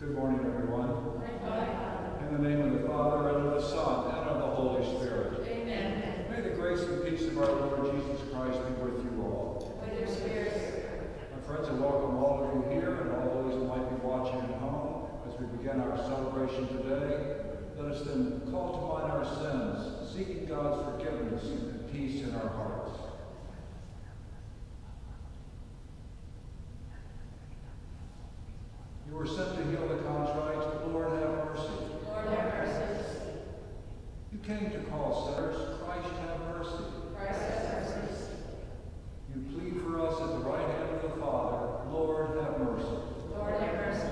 Good morning, everyone. In the name of the Father, and of the Son, and of the Holy Spirit. Amen. May the grace and peace of our Lord Jesus Christ be with you all. With your spirit. My friends, I welcome all of you here and all those who might be watching at home as we begin our celebration today. Let us then call to mind our sins, seeking God's forgiveness and peace in our hearts. You were sent to heal the contrite. Lord, have mercy. Lord have mercy. You came to call sinners. Christ, have mercy. Christ have mercy. You plead for us at the right hand of the Father. Lord, have mercy. Lord have mercy.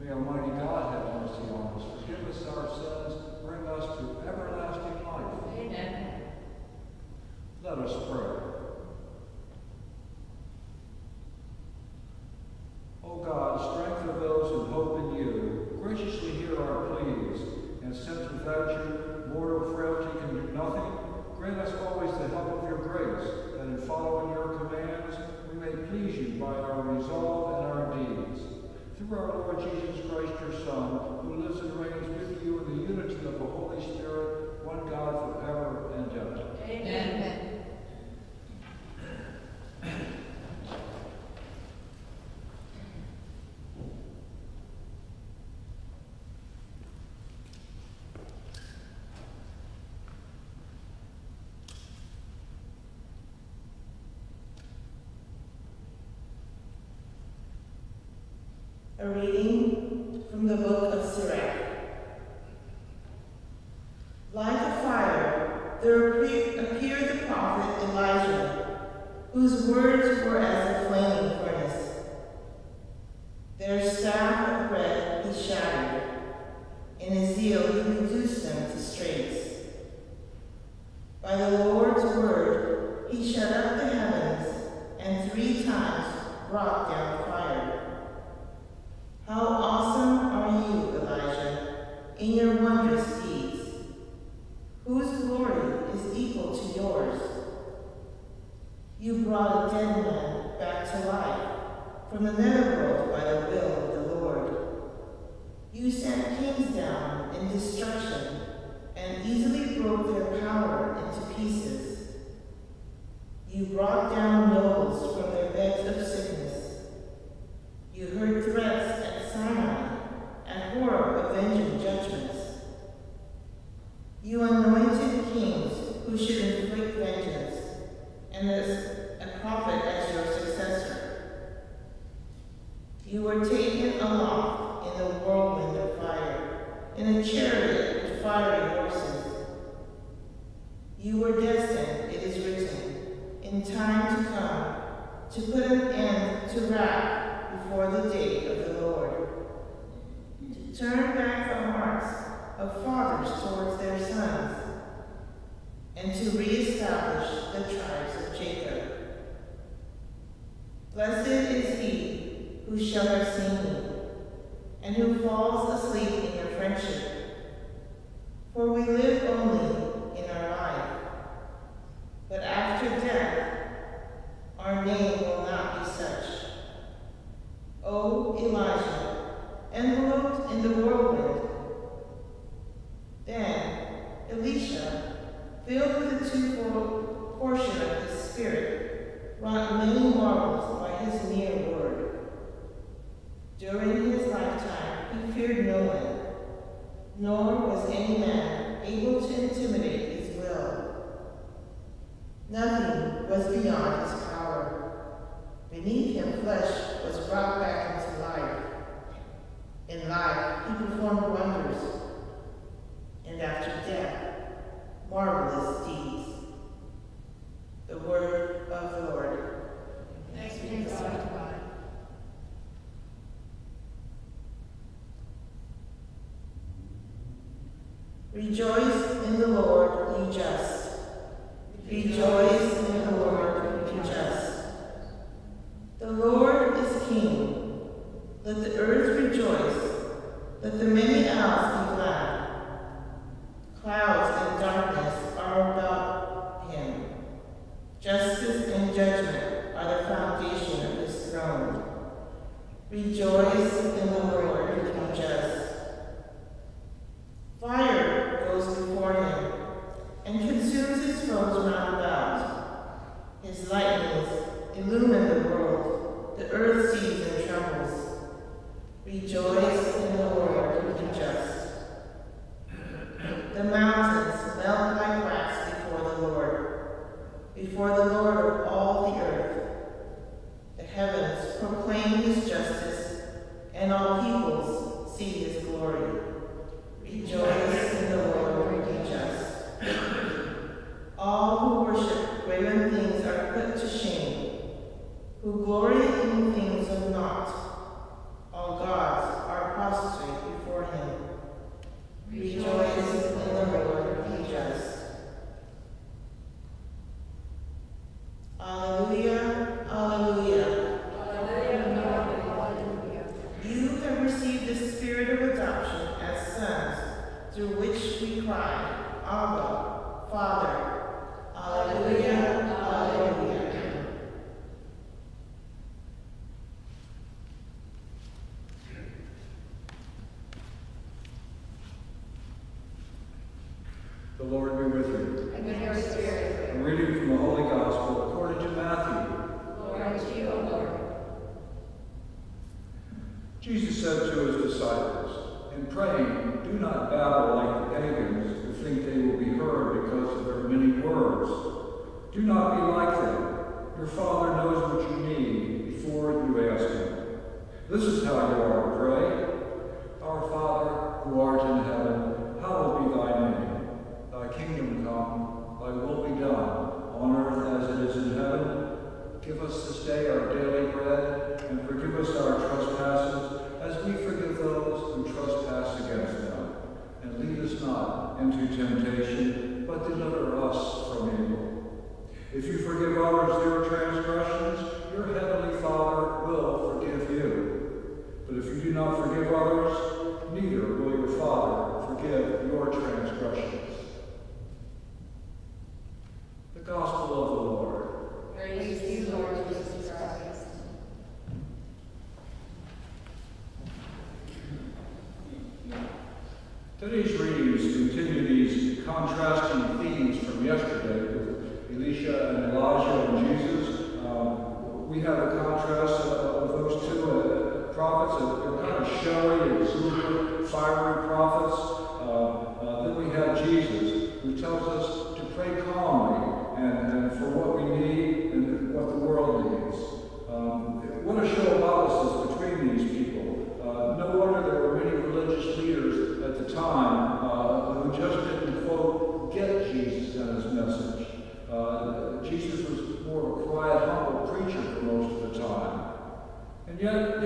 May Almighty God have mercy on us, forgive us our sins, bring us to everlasting life. Amen. Let us pray. O God, strength of those who hope in you, graciously hear our pleas, and since without you mortal frailty can do nothing, grant us always the help of your grace, that in following your commands we may please you by our resolve and our deeds. Through our Lord Jesus Christ, your Son, who lives and reigns with you in the unity of the Holy Spirit, one God forever and ever. Amen. A reading from the book of Sirach. Like a fire, there appeared the prophet Elijah, whose words were as a flaming furnace. Their staff of bread he shattered. In his zeal he reduced them to straits. By the Lord's word he shut up the heavens, and three times brought down fire. How awesome are you, Elijah, in your wondrous deeds! Whose glory is equal to yours? You brought a dead man back to life from the netherworld by the will of the Lord. You sent kings down in destruction and easily broke their power into pieces. You brought down nobles from their beds of sickness. You heard threats at Sinai and Horeb avenging judgments. You anointed kings who should inflict vengeance, and as a prophet as your successor. You were taken aloft in the whirlwind of fire, in a chariot with fiery horses. You were destined, it is written, in time to come, to put an end to wrath before the day of the Lord, to turn back the hearts of fathers towards their sons, and to reestablish the tribes of Jacob. Blessed is he who shall have seen me, and who falls asleep in your friendship. For we live only in our life, but after death, our name will not be such. O Elijah, enveloped in the whirlwind. Then Elisha, filled with the twofold portion of his spirit, wrought many marvels by his mere. During his lifetime, he feared no one, nor was any man able to intimidate his will. Nothing was beyond his power. Beneath him, flesh was brought back into life. In life, he performed wonders, and after illumine the world. The earth sees and trembles. Rejoice in the Lord, you just. The mountains melt like wax before the Lord, before the Lord of all the earth. The heavens proclaim his justice, and all peoples see his glory. Rejoice in the Lord, you just. All who worship women things are put to shame who glory in things of naught. All gods are prostrate before him. Rejoice in the Lord, be just. Alleluia, alleluia. You have received the spirit of adoption as sons, through which we cry, Abba, Father. Alleluia, alleluia. The Lord be with you. And with your spirit. A reading from the Holy Gospel according to Matthew. Glory to you, O Lord. Jesus said to his disciples, In praying, do not babble like the pagans who think they will be heard because of their many words. Do not be like them. Your Father knows what you need before you ask Him. This is how you are to pray. Our Father, who art in heaven, hallowed be thy name. Thy kingdom come, thy will be done, on earth as it is in heaven. Give us this day our daily bread, and forgive us our trespasses, as we forgive those who trespass against them. And lead us not into temptation, but deliver us from evil. If you forgive others their transgressions, your heavenly Father will forgive you. But if you do not forgive others, neither will your Father forgive your transgressions. The Gospel of the Lord. Praise to you, Lord Jesus Christ. Today's readings continue these contrasting themes from yesterday with Elisha and Elijah and Jesus. Um, we have a contrast of, of those two uh, prophets. Uh, they're kind of fiery prophets. Uh, uh, then we have Jesus, who tells us to pray calmly and, and for what we need and what the world needs. Um, what a show of opposites between these people. Uh, no wonder there were many religious leaders at the time uh, who just didn't, quote, get Jesus and his message. Uh, Jesus was more of a quiet, humble preacher for most of the time. And yet,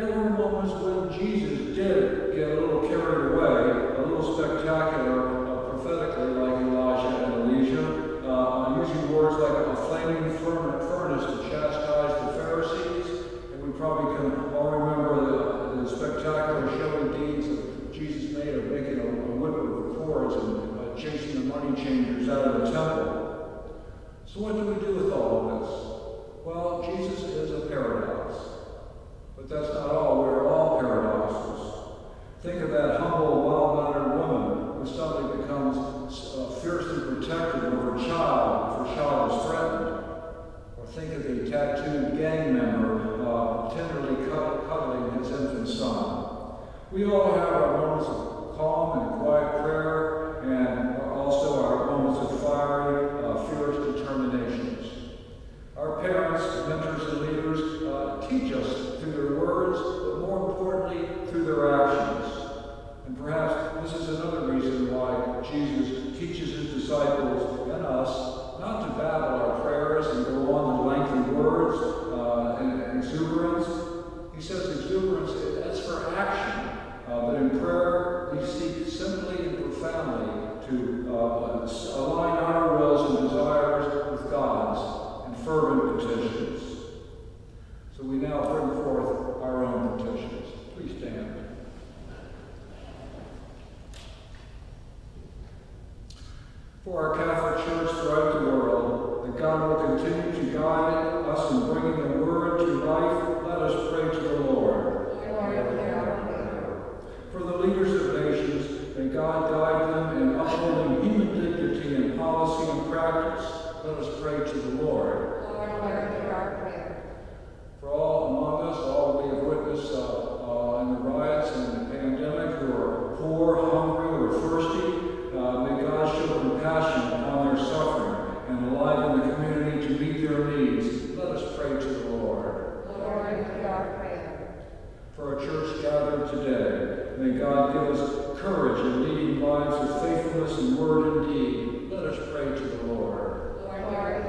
Jesus did get a little carried away, a little spectacular, uh, prophetically, like Elijah and Elisha, uh, using words like a flaming furnace to chastise the Pharisees. And we probably can all remember the, the spectacular showy deeds that Jesus made of making a, a whip with cords and uh, chasing the money changers out of the temple. So what do we do with all of this? Well, Jesus is a paradox. But that's not all paradoxes. Think of that humble, well-mannered woman who suddenly becomes uh, fiercely protective of her child if her child is threatened. Or think of the tattooed gang member uh, tenderly cuddling his infant son. We all have our moments of calm and quiet prayer, and also our moments of fiery, uh, fierce determinations. Our parents, mentors, and leaders uh, teach us through their words, but more importantly, through their actions. And perhaps this is another reason why Jesus disciples and us not to babble our prayers and go on to lengthy words uh, and exuberance. May God give us courage in leading lives of faithfulness in word and deed. Let us pray to the Lord. Lord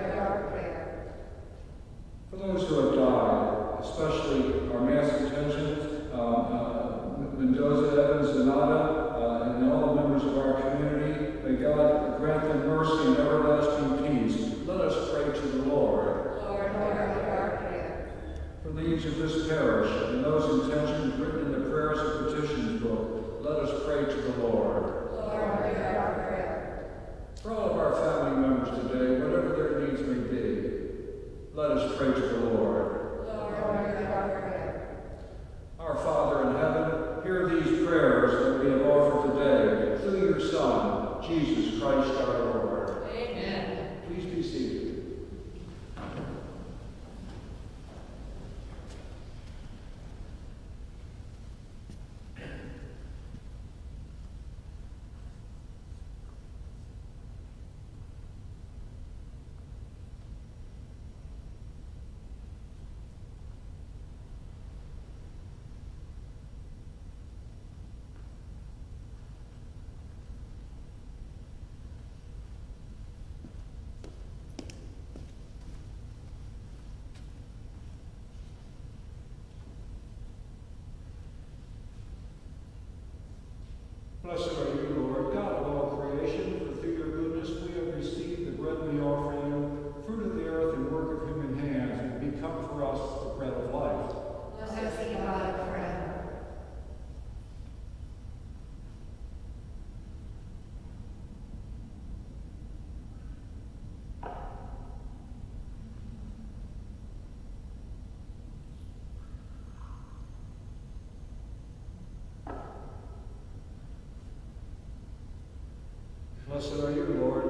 Blessed are surrender, Lord.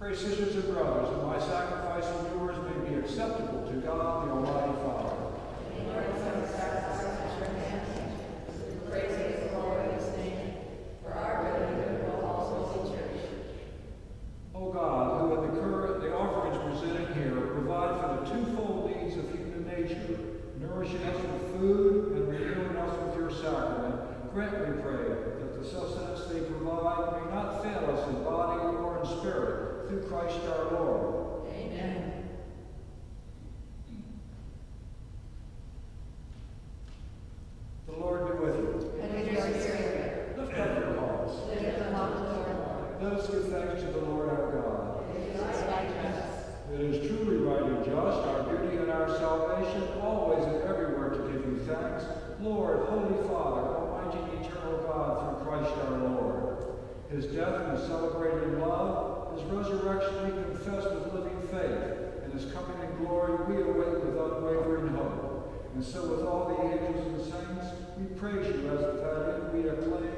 Pray, sisters and brothers, that my sacrifice and yours may be acceptable to God, the Almighty Father. O God, who at the, current, the offerings presented here provide for the twofold needs of human nature, nourishing us with food and renewing us with your sacrament, grant, we pray, that the sustenance they provide may not fail us in body or in spirit, through Christ our Lord. Amen. The Lord be with you. And with your spirit. Lift up your hearts. Lift them up Lord. Let us give thanks to the Lord our God. It is right and just. It is truly right and just, our duty and our salvation, always and everywhere to give you thanks. Lord, Holy Father, Almighty Eternal God, through Christ our Lord. His death was celebrated And so with all the angels and saints, we praise you as the valiant we acclaim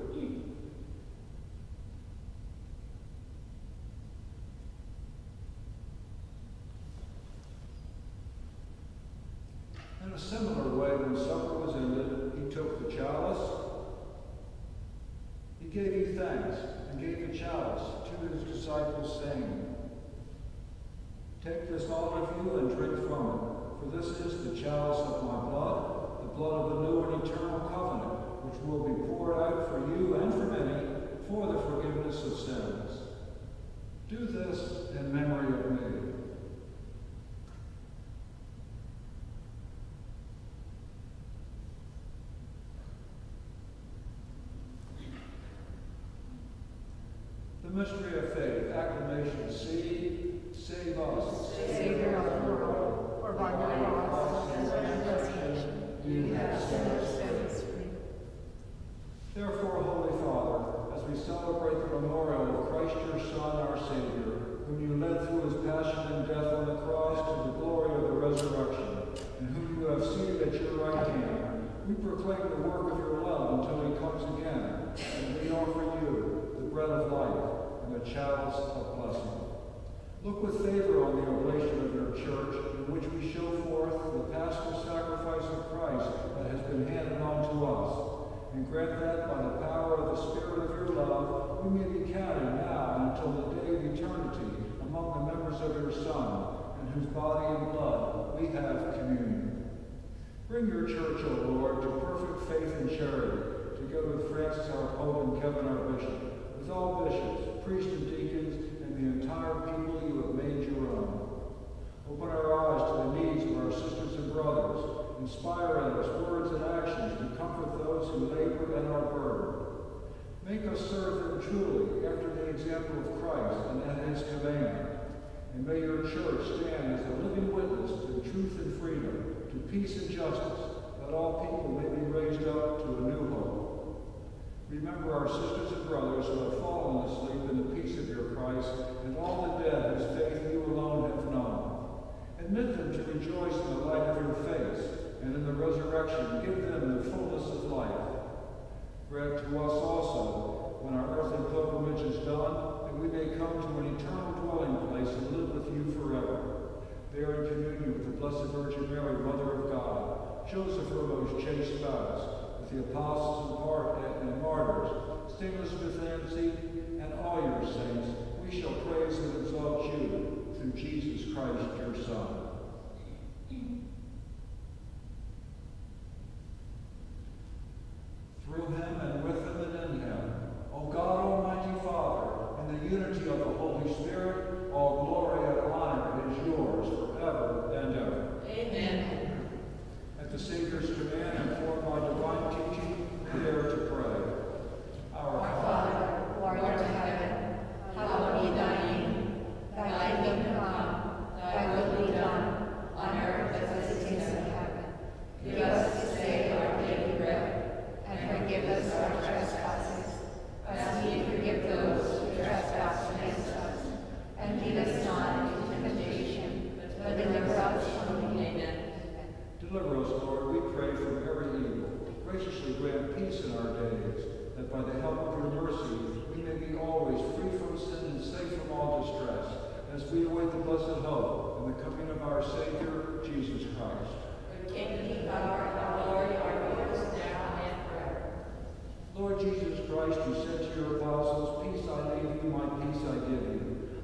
The mystery of faith, acclamation, see, save us. Savior of the world, for by the cross and renunciation, you have set us free. Therefore, Holy Father, as we celebrate the memorial of Christ your Son, our Savior, whom you led through his passion and death on the cross to the glory of the resurrection, and whom you have seated at your right hand, we proclaim the work of your love until he comes again, and we offer you the bread of life and the chalice of blessing. Look with favor on the oblation of your church, in which we show forth the paschal sacrifice of Christ that has been handed on to us. And grant that by the power of the Spirit of your love, we may be counted now and until the day of eternity among the members of your Son, in whose body and blood we have communion. Bring your church, O Lord, to perfect faith and charity, together with Francis our Pope and Kevin our Bishop, with all bishops, priests and deacons, and the entire people you have made your own. Open our eyes to the needs of our sisters and brothers. Inspire in us words and actions to comfort those who labor and are burdened. Make us serve them truly after the example of Christ and at his command. And may your church stand as a living witness to truth and freedom, to peace and justice, that all people may be raised up to a new hope. Remember our sisters and brothers who have fallen asleep in the peace of your Christ, and all the dead whose faith you alone have known. Admit them to rejoice in the light of your face, and in the resurrection give them the fullness of life. Grant to us also, when our earthly pilgrimage is done, that we may come to an eternal dwelling place and live with you forever. There in communion with the Blessed Virgin Mary, Mother of God, Joseph, her most chaste spouse, the apostles and, martyrs, St. Elizabeth Ann Seton, and all your saints, we shall praise and exalt you through Jesus Christ, your Son. Through him and with him and in him, O God, Almighty Father, in the unity of the Holy Spirit, all glory and honor is yours forever and ever. Amen. At the Savior's command and formed by divine teaching, we dare to pray. Our Our Father, who art in heaven, hallowed be thy name. Thy kingdom come, thy will be done, on earth as it is in heaven. Give us this day our daily bread, and forgive us our trespasses, as we forgive those who trespass against us. And lead us not into temptation, but deliver us from evil. Amen. Deliver us, Lord, we pray, from every evil. Graciously grant peace in our days, that by the help of your mercy we may be always free from sin and safe from all distress, as we await the blessed hope and the coming of our Savior, Jesus Christ. The kingdom, power, and glory are yours now and forever. Lord Jesus Christ, you said to your apostles, Peace I leave you, my peace I give you.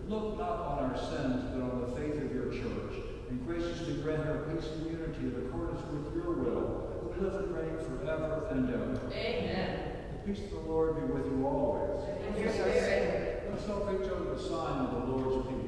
Look not on our sins, but on the faith of your church, and graciously grant her peace and unity in accordance with your will, who live and reign forever and ever. Amen. The peace of the Lord be with you always. And your spirit. Let us offer each other the sign of the Lord's peace.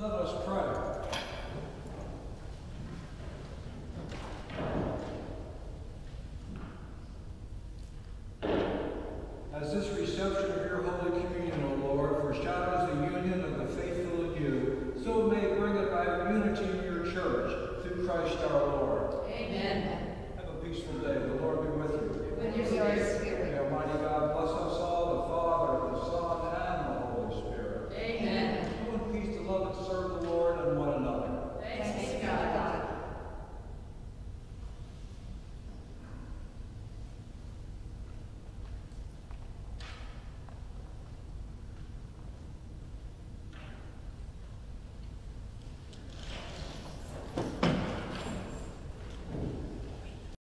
Let us pray.